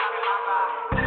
Yeah.